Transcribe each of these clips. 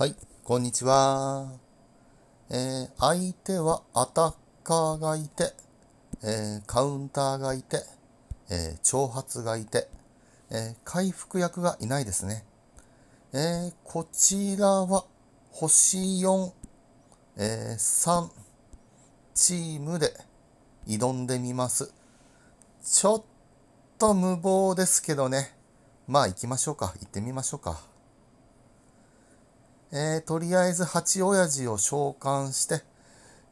はい、こんにちは。えー相手はアタッカーがいて、えーカウンターがいて、えー挑発がいて、え回復役がいないですね。えこちらは星4、えー3チームで挑んでみます。ちょっと無謀ですけどね。まあ行きましょうか。行ってみましょうか。えーとりあえず八親父を召喚して、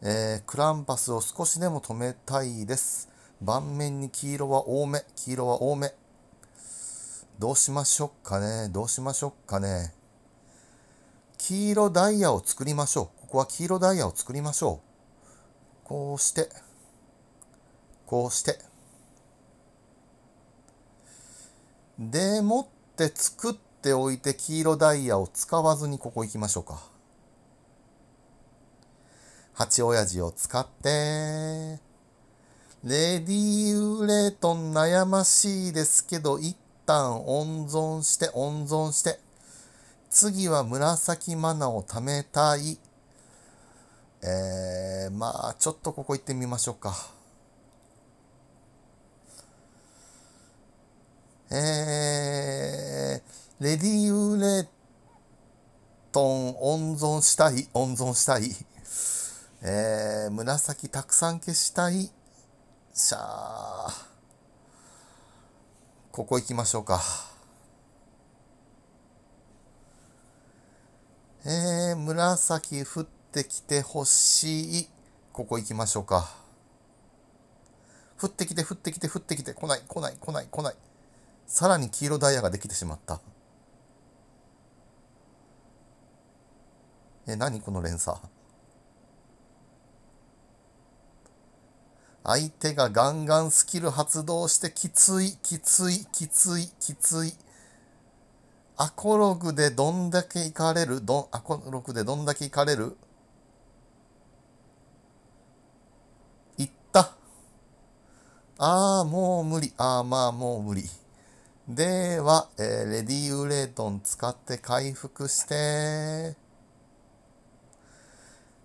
えークランパスを少しでも止めたいです。盤面に黄色は多め、黄色は多め。どうしましょうかね、どうしましょうかね？黄色ダイヤを作りましょう。ここは黄色ダイヤを作りましょう。こうして、こうして。でもって作っておいて黄色ダイヤを使わずにここ行きましょうか。八親父を使って、レディーウレートン悩ましいですけど、一旦温存して温存して、次は紫マナを貯めたい。えー、まあ、ちょっとここ行ってみましょうか。えー、レディウレートン温存したい、温存したい。えー、紫たくさん消したい。しゃー。ここ行きましょうか。えー、紫降ってきてほしい。ここ行きましょうか。降ってきて、降ってきて、降ってきて、来ない、来ない、来ない、来ない。さらに黄色ダイヤができてしまった。え、何この連鎖？相手がガンガンスキル発動してきつい、きつい、きつい、きつい。アコログでどんだけいかれる？どん、アコログでどんだけいかれる？いった。ああ、もう無理。ああ、まあもう無理。では、えーレディーウレートン使って回復して、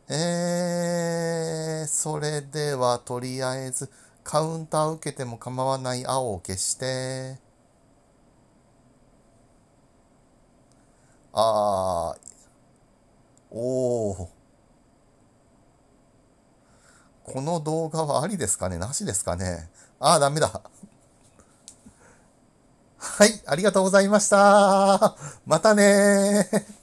えー、それではとりあえずカウンター受けても構わない青を消して、あー、おー。この動画はありですかね？なしですかね？あー、ダメだ。はい、ありがとうございました。またねー。